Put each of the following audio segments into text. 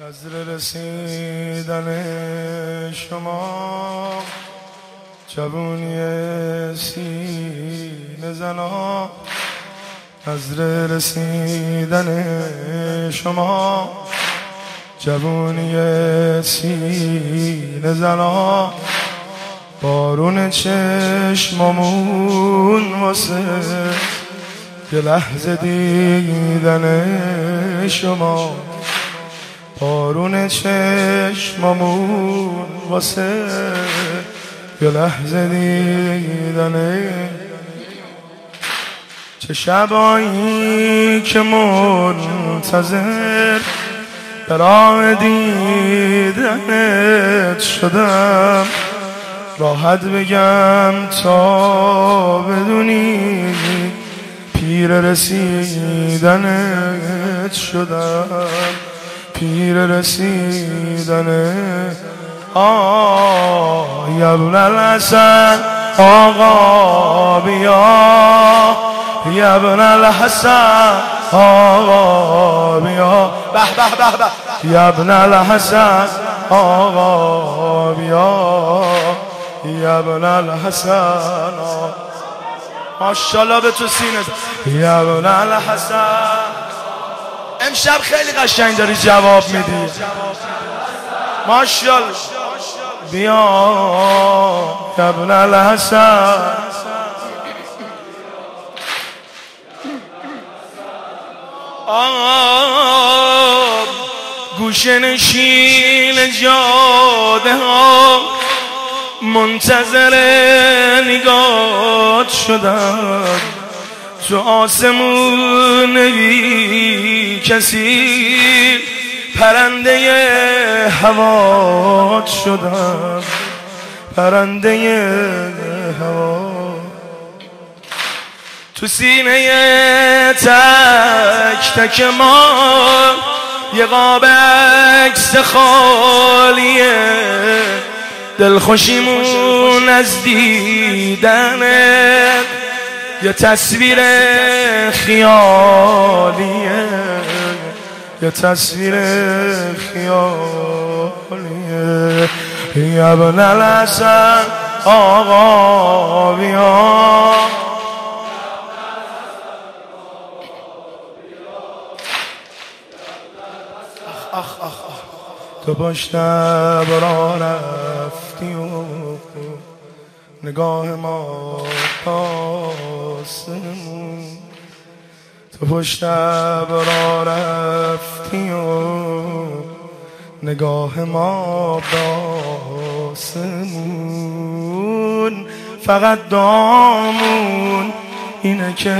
نظر رسیدن شما جوونی سینه زنا. نظر رسیدن شما جوونی سینه زنا. بارون چشممون واسه یه لحظه دیدن شما. بارون چشممون واسه یه لحظه دیدنه. چه شبایی که منتظر برای دیدنت شدم. راحت بگم تا بدونی پیر رسیدنت شدم. پیر رسیدن آه ابن الحسن آقا بیا. ابن الحسن آقا بیا. به به به به ابن الحسن آقا بیا. ابن الحسن ماشاءالله به تو سینه ابن الحسن. امشب خیلی قشنگ داری جواب میدی. ماشال بیا. ابن الحسن. آب گوشه نشین جاده ها. منتظر نگات شدم. تو آسمون بی کسی پرنده هوا شدم. پرنده هوا تو سینه تک تک ما یه قاب عکس خالیه. دلخوشیمون از دیدنت یه تصویر خیالیه؟ یه تصویر خیالیه؟ یا ابن الحسن آقا بیا اخ اخ تو پشت برا رفتی و نگاه ما پاسمون تو پشت را رفتی و نگاه ما باسمون فقط دامون اینه که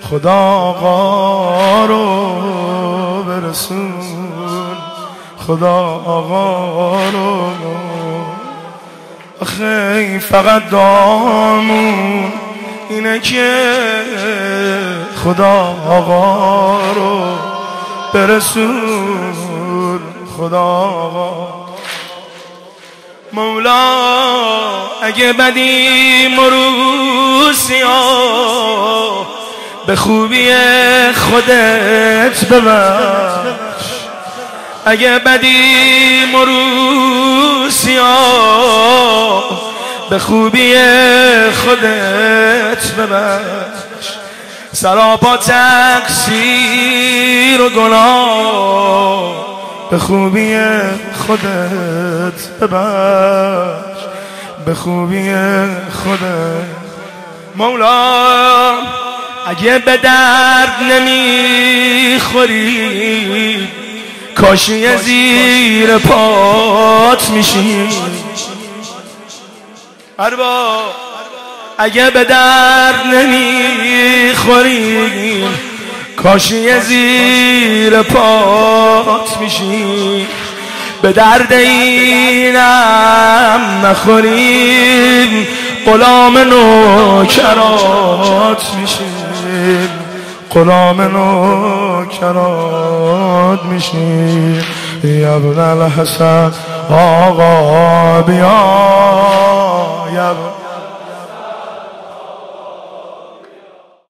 خدا آقا رو برسون. خدا آقا رو آخه فقط دامون اینه که خدا آقا رو برسون. خدا آقا. مولا اگه بدی مروسی به خوبی خودت ببر اگه بدی مروسی به خوبی خودت ببخش. سراپا تقصیر و گناه به خوبی خودت ببخش. به خوبی خودت. مولا اگه به درد نمی‌خوری کاشی زیر پات میشی. اربا اگه به درد نمی‌خوری کاشی زیر پات میشی. به درد اینم نخوریم غلام نوکرات میشیم. غلام نوکرات میشیم یا ابن الحسن آقا بیا یا